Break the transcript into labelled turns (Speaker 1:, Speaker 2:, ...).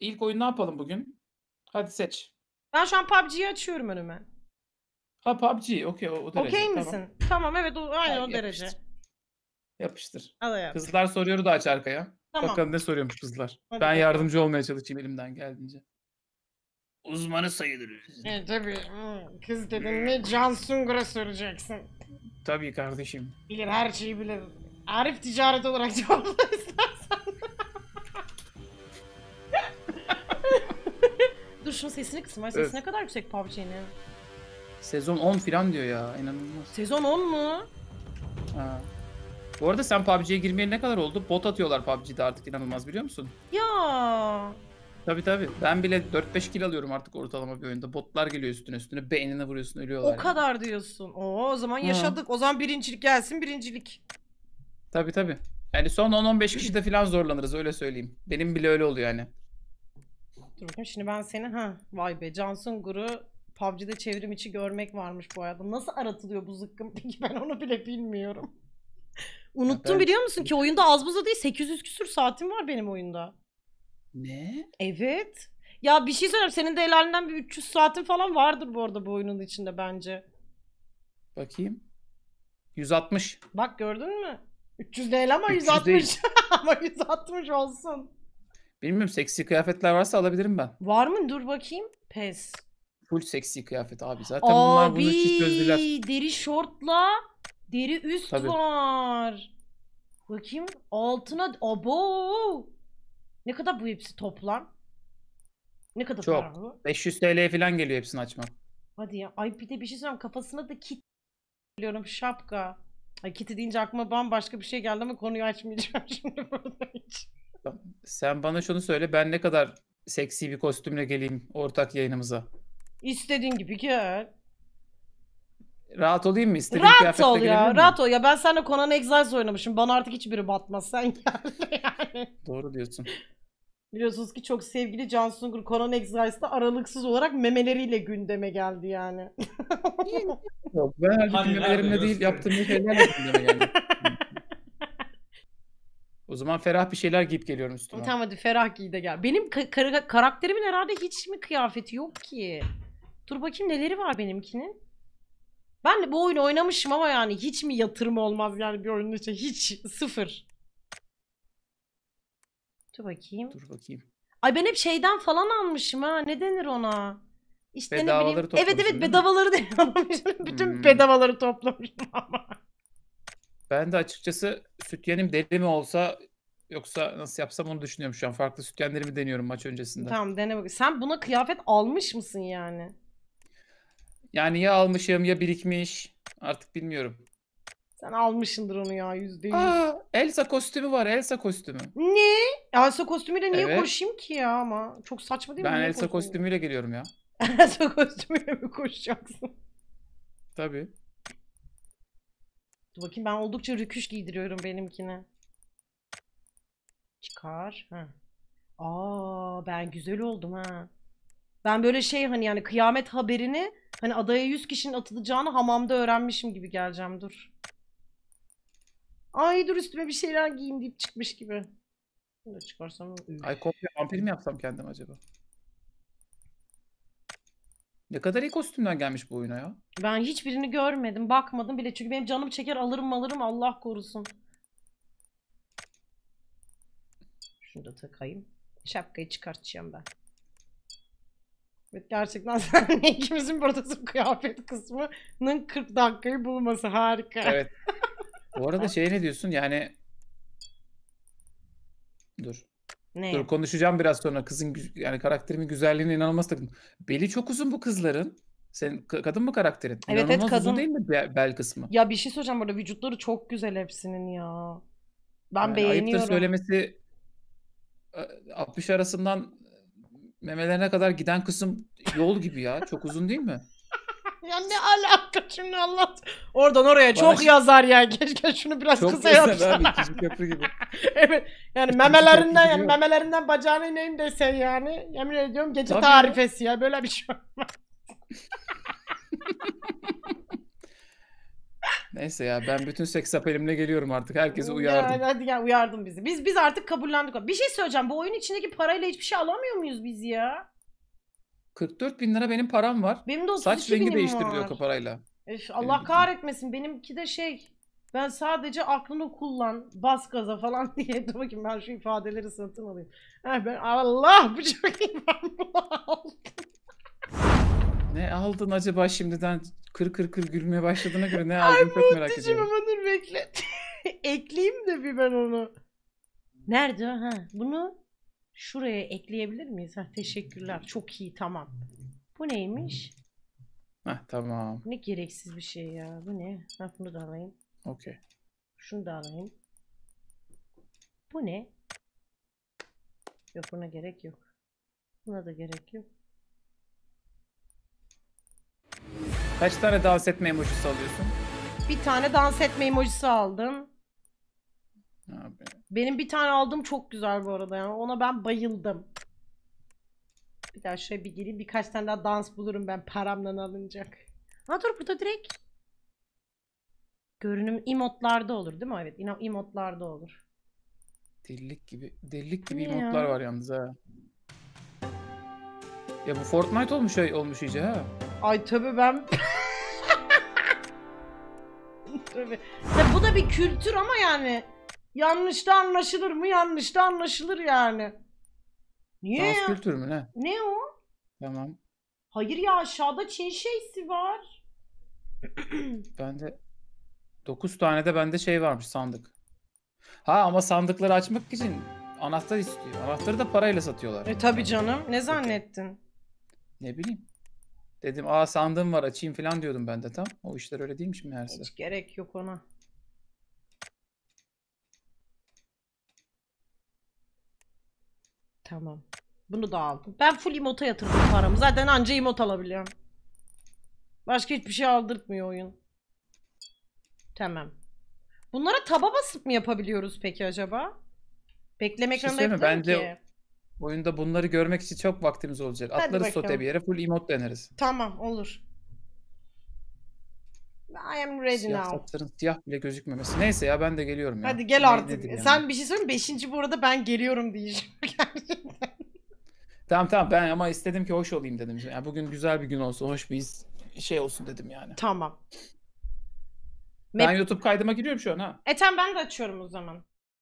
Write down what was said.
Speaker 1: İlk oyun ne yapalım bugün? Hadi seç.
Speaker 2: Ben şu an PUBG'yi açıyorum önüme.
Speaker 1: Ha PUBG. Okey o, o derece.
Speaker 2: Okey misin? Tamam evet o,
Speaker 1: Ha,
Speaker 2: o derece.
Speaker 1: yapıştır. Yapıştır.
Speaker 2: Al ya.
Speaker 1: Kızlar soruyoru da aç arkaya.
Speaker 2: Tamam.
Speaker 1: Bakalım ne soruyormuş kızlar.
Speaker 2: Hadi
Speaker 1: ben
Speaker 2: bakalım.
Speaker 1: yardımcı olmaya çalışayım elimden geldiğince. Uzmanı sayılırız.
Speaker 2: Evet tabii. Hmm, Kız dedin mi Can Sungur'a soracaksın.
Speaker 1: Tabii kardeşim.
Speaker 2: Bilir her şeyi bilir. Arif ticaret olarak cevapla şunun sesini kısma. Sesi
Speaker 1: Evet.
Speaker 2: ne kadar yüksek PUBG'nin?
Speaker 1: Sezon 10 falan diyor ya. inanılmaz.
Speaker 2: Sezon 10 mu?
Speaker 1: Ha. Bu arada sen PUBG'ye girmeyeli ne kadar oldu? Bot atıyorlar PUBG'de artık inanılmaz biliyor musun?
Speaker 2: Ya.
Speaker 1: Tabii tabii. Ben bile 4-5 kill alıyorum artık ortalama bir oyunda. Botlar geliyor üstüne üstüne. Beynine vuruyorsun ölüyorlar.
Speaker 2: O
Speaker 1: yani.
Speaker 2: kadar diyorsun. Oo, o zaman
Speaker 1: Ha.
Speaker 2: yaşadık. O zaman birincilik gelsin birincilik.
Speaker 1: Tabii tabii. Yani son 10-15 kişide falan zorlanırız öyle söyleyeyim. Benim bile öyle oluyor yani.
Speaker 2: Dur bakayım şimdi ben seni ha vay be Can Sungur'u PUBG'de çevrim içi görmek varmış bu arada. Nasıl aratılıyor bu zıkkım peki ben onu bile bilmiyorum. Unuttum
Speaker 1: ben-
Speaker 2: biliyor musun ki oyunda az buza değil 800 küsür saatim var benim oyunda.
Speaker 1: Ne?
Speaker 2: Evet. Ya bir şey söyleyeyim senin de helalinden bir 300 saatin falan vardır bu arada bu oyunun içinde bence.
Speaker 1: Bakayım. 160.
Speaker 2: Bak gördün mü? 300 değil ama
Speaker 1: 300
Speaker 2: 160.
Speaker 1: değil.
Speaker 2: ama 160 olsun.
Speaker 1: Bilmiyorum seksi kıyafetler varsa alabilirim ben.
Speaker 2: Var mı? Dur bakayım. Pes.
Speaker 1: Full seksi kıyafet abi. Zaten bunlar bunu hiç çözdüler.
Speaker 2: Abi deri şortla deri üst
Speaker 1: Tabii.
Speaker 2: var. Bakayım altına abo. Ne kadar bu hepsi toplam? Ne kadar
Speaker 1: Çok.
Speaker 2: para bu?
Speaker 1: 500 TL'ye falan geliyor hepsini açmak.
Speaker 2: Hadi ya. Ay bir de bir şey söyleyeyim kafasına da kit biliyorum şapka. Ay kiti deyince aklıma bambaşka bir şey geldi ama konuyu açmayacağım şimdi burada hiç.
Speaker 1: Sen bana şunu söyle ben ne kadar seksi bir kostümle geleyim ortak yayınımıza.
Speaker 2: İstediğin gibi gel.
Speaker 1: Rahat olayım mı? İstediğin
Speaker 2: Rahat ol ya. Rahat ol ya. Ben seninle Conan Exiles oynamışım. Bana artık hiçbiri batmaz. Sen gel yani.
Speaker 1: Doğru diyorsun.
Speaker 2: Biliyorsunuz ki çok sevgili Can Sungur Conan Exiles'da aralıksız olarak memeleriyle gündeme geldi yani.
Speaker 1: Yok ben cümlelerimle
Speaker 3: nerede?
Speaker 1: değil yaptığım şeylerle gündeme geldim. O zaman ferah bir şeyler giyip geliyorum üstüme.
Speaker 2: tamam hadi ferah giy de gel. Benim ka- kara- karakterimin herhalde hiç mi kıyafeti yok ki? Dur bakayım neleri var benimkinin? Ben de bu oyunu oynamışım ama yani hiç mi yatırım olmaz yani bir oyunun içinde? Hiç. Sıfır. Dur bakayım.
Speaker 1: Dur bakayım.
Speaker 2: Ay ben hep şeyden falan almışım ha. Ne denir ona? İşte ne
Speaker 1: Bedavaları
Speaker 2: bileyim. Evet
Speaker 1: toplamışsın
Speaker 2: evet
Speaker 1: değil mi?
Speaker 2: bedavaları da Bütün
Speaker 1: Hmm.
Speaker 2: bedavaları toplamışım ama.
Speaker 1: Ben de açıkçası sütyenim deri mi olsa yoksa nasıl yapsam onu düşünüyorum şu an. Farklı sütyenlerimi deniyorum maç öncesinde.
Speaker 2: Tamam dene bak. Sen buna kıyafet almış mısın yani?
Speaker 1: Yani ya almışım ya birikmiş. Artık bilmiyorum.
Speaker 2: Sen almışsındır onu ya yüzde yüz.
Speaker 1: Aa, Elsa kostümü var. Elsa kostümü.
Speaker 2: Ne? Elsa kostümüyle niye
Speaker 1: Evet.
Speaker 2: koşayım ki ya ama? Çok saçma değil mi?
Speaker 1: Ben
Speaker 2: Niye
Speaker 1: Elsa
Speaker 2: koşayım?
Speaker 1: kostümüyle geliyorum ya.
Speaker 2: Elsa kostümüyle mi koşacaksın?
Speaker 1: Tabii.
Speaker 2: Dur bakayım ben oldukça rüküş giydiriyorum benimkine. Çıkar. Ha. Aa ben güzel oldum ha. Ben böyle şey hani yani kıyamet haberini hani adaya 100 kişinin atılacağını hamamda öğrenmişim gibi geleceğim dur. Ay dur üstüme bir şeyler giyeyim deyip çıkmış gibi. Bunu da çıkarsam.
Speaker 1: Ay kopya vampir mi yapsam kendim acaba? Ne kadar iyi gelmiş bu oyuna ya.
Speaker 2: Ben hiçbirini görmedim, bakmadım bile çünkü benim canım çeker alırım alırım Allah korusun. Şunu da takayım. Şapkayı çıkartacağım ben. Evet gerçekten senle ikimizin burada kıyafet kısmının 40 dakikayı bulması harika.
Speaker 1: Evet. Bu arada şey ne diyorsun yani Dur.
Speaker 2: Ne?
Speaker 1: Dur konuşacağım biraz sonra. Kızın gü- yani karakterimin güzelliğine inanılmaz takım. Beli çok uzun bu kızların. Sen ka- kadın mı karakterin?
Speaker 2: Evet, evet,
Speaker 1: İnanılmaz uzun
Speaker 2: kadın.
Speaker 1: değil mi be- bel kısmı?
Speaker 2: Ya bir şey söyleyeceğim burada vücutları çok güzel hepsinin ya. Ben
Speaker 1: Yani ayıptır
Speaker 2: beğeniyorum.
Speaker 1: söylemesi e, 60 arasından memelerine kadar giden kısım yol gibi ya. Çok uzun değil mi?
Speaker 2: Ya ne alaka şimdi Allah. Oradan oraya
Speaker 1: Bana
Speaker 2: çok
Speaker 1: şu-
Speaker 2: yazar ya. Keşke şunu biraz
Speaker 1: Çok
Speaker 2: kısa
Speaker 1: güzel
Speaker 2: yapsa.
Speaker 1: abi. ikinci köprü gibi.
Speaker 2: evet. Yani memelerinden yani
Speaker 1: gidiyor.
Speaker 2: memelerinden bacağına ineyim desen yani. Yemin ediyorum gece
Speaker 1: Tabii.
Speaker 2: tarifesi ya. Böyle bir şey.
Speaker 1: Neyse ya ben bütün seks apelimle geliyorum artık. Herkesi uyardım.
Speaker 2: Yani hadi gel uyardın bizi. Biz biz artık kabullendik. Bir şey söyleyeceğim. Bu oyun içindeki parayla hiçbir şey alamıyor muyuz biz ya?
Speaker 1: 44 bin lira benim param var.
Speaker 2: Benim de 32
Speaker 1: Saç rengi
Speaker 2: binim
Speaker 1: değiştiriliyor
Speaker 2: var.
Speaker 1: o parayla. Benim
Speaker 2: Allah
Speaker 1: bildiğim.
Speaker 2: kahretmesin. Benimki de şey. Ben sadece aklını kullan. Bas gaza falan diye. Dur bakayım ben şu ifadeleri satın alayım. Ha, ben Allah bu çok iyi ben bunu aldım.
Speaker 1: Ne aldın acaba şimdiden kır kır kır gülmeye başladığına göre ne aldın çok merak
Speaker 2: Muhteşem
Speaker 1: ediyorum.
Speaker 2: ama dur bekle. Ekleyeyim de bir ben onu. Nerede o? Ha, bunu şuraya ekleyebilir miyiz? Ha, teşekkürler. Çok iyi tamam. Bu neymiş?
Speaker 1: Heh tamam.
Speaker 2: Ne gereksiz bir şey ya. Bu ne? Ha, bunu da alayım.
Speaker 1: Okey.
Speaker 2: Şunu da alayım. Bu ne? Yok buna gerek yok. Buna da gerek yok.
Speaker 1: Kaç tane dans etme emojisi alıyorsun?
Speaker 2: Bir tane dans etme emojisi aldım.
Speaker 1: Abi.
Speaker 2: Benim bir tane aldığım çok güzel bu arada yani. Ona ben bayıldım. Bir daha şöyle bir gireyim. Birkaç tane daha dans bulurum ben paramdan alınacak. Ha dur burada direkt. Görünüm emotlarda olur değil mi? Evet emo- emotlarda olur.
Speaker 1: Delilik gibi, delilik gibi
Speaker 2: Ne ya?
Speaker 1: emotlar var yalnız ha. Ya bu Fortnite olmuş olmuş iyice ha.
Speaker 2: Ay tabii ben... tabii. Ya bu da bir kültür ama yani. Yanlış da anlaşılır mı? Yanlış da anlaşılır yani. Niye
Speaker 1: Dans
Speaker 2: ya?
Speaker 1: kültürü mü ne?
Speaker 2: Ne o?
Speaker 1: Tamam.
Speaker 2: Hayır ya aşağıda Çin şeysi var.
Speaker 1: Bende 9 tane de bende şey varmış sandık. Ha ama sandıkları açmak için anahtar istiyor. Anahtarı da parayla satıyorlar.
Speaker 2: E tabii canım. Ne zannettin?
Speaker 1: Ne bileyim. Dedim aa sandığım var açayım falan diyordum ben de tam. O işler öyle değilmiş meğerse.
Speaker 2: Hiç gerek yok ona. Tamam. Bunu da aldım. Ben full emota yatırdım paramı. Zaten anca emot alabiliyorum. Başka hiçbir şey aldırtmıyor oyun. Tamam. Bunlara taba basıp mı yapabiliyoruz peki acaba? Bekleme
Speaker 1: şey
Speaker 2: ekranında
Speaker 1: mi?
Speaker 2: yapılıyor
Speaker 1: Bence
Speaker 2: ki.
Speaker 1: Oyunda bunları görmek için çok vaktimiz olacak.
Speaker 2: Hadi
Speaker 1: Atlarız
Speaker 2: bakalım.
Speaker 1: sote bir yere full emote deneriz.
Speaker 2: Tamam olur. I am ready
Speaker 1: Siyah
Speaker 2: now.
Speaker 1: saçların siyah bile gözükmemesi. Neyse ya ben de geliyorum ya.
Speaker 2: Hadi gel
Speaker 1: Ne-
Speaker 2: artık.
Speaker 1: nedir yani?
Speaker 2: Sen bir şey mi? Beşinci bu arada ben geliyorum diyeceğim. Gerçekten.
Speaker 1: Tamam tamam ben ama istedim ki hoş olayım dedim. Yani bugün güzel bir gün olsun, hoş bir şey olsun dedim yani.
Speaker 2: tamam.
Speaker 1: Ben
Speaker 2: Map-
Speaker 1: YouTube kaydıma giriyorum şu an ha.
Speaker 2: E tamam ben de açıyorum o zaman.